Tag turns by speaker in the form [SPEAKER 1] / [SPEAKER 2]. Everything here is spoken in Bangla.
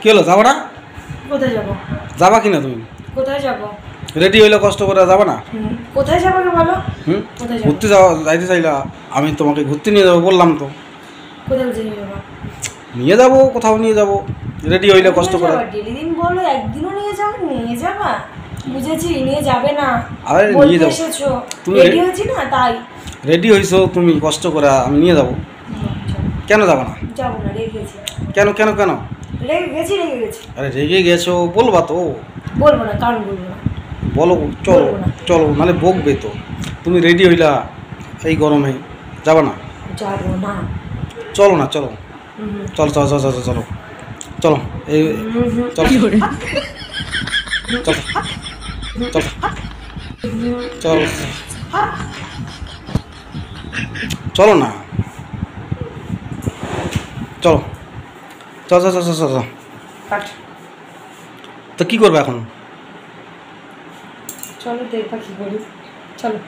[SPEAKER 1] কি হলো যাবা না?
[SPEAKER 2] কোথায় যাব?
[SPEAKER 1] যাবা কি না তুমি?
[SPEAKER 2] কোথায় যাব?
[SPEAKER 1] রেডি হইলে কষ্ট করে যাবা না?
[SPEAKER 2] কোথায় যাব বলো?
[SPEAKER 1] হুম?
[SPEAKER 2] কোথায়
[SPEAKER 1] ঘুরতে যাওয়া যাইতে চাইলা আমি তোমাকে ঘুরতে নিয়ে যাব বললাম তো।
[SPEAKER 2] কোথায় নিয়ে যাব?
[SPEAKER 1] নিয়ে যাব কোথাও নিয়ে যাব। রেডি হইলে কষ্ট করে।
[SPEAKER 2] ডেলি দিন বলো একদিনও নিয়ে যাব নিয়ে যাবা। বুঝেছি নিয়ে যাবে না।
[SPEAKER 1] আরে নিয়ে যাব। তুমি
[SPEAKER 2] রেডি হয়েছি না? তাই।
[SPEAKER 1] রেডি হইছো তুমি কষ্ট করে আমি নিয়ে যাব। কেন যাব না?
[SPEAKER 2] যাব না রেগে গেছি
[SPEAKER 1] কেন কেন কেন?
[SPEAKER 2] রেগে গেছি রেগে গেছি।
[SPEAKER 1] আরে রেগে গেছো বলবা তো।
[SPEAKER 2] বলব না কারণ বলব না।
[SPEAKER 1] বলো চলো চলো মানে বকবে তো। তুমি রেডি হইলা এই গরমে যাবা না?
[SPEAKER 2] যাব না।
[SPEAKER 1] চলো না চলো। চলো চলো চলো চলো চলো। চলো এই চলো চলো। চলো। চলো না। চলো। চলো চ চলো চলো
[SPEAKER 2] কাট।
[SPEAKER 1] তো কী করবে এখন?
[SPEAKER 2] চলো দেখবা কি করি। চলো।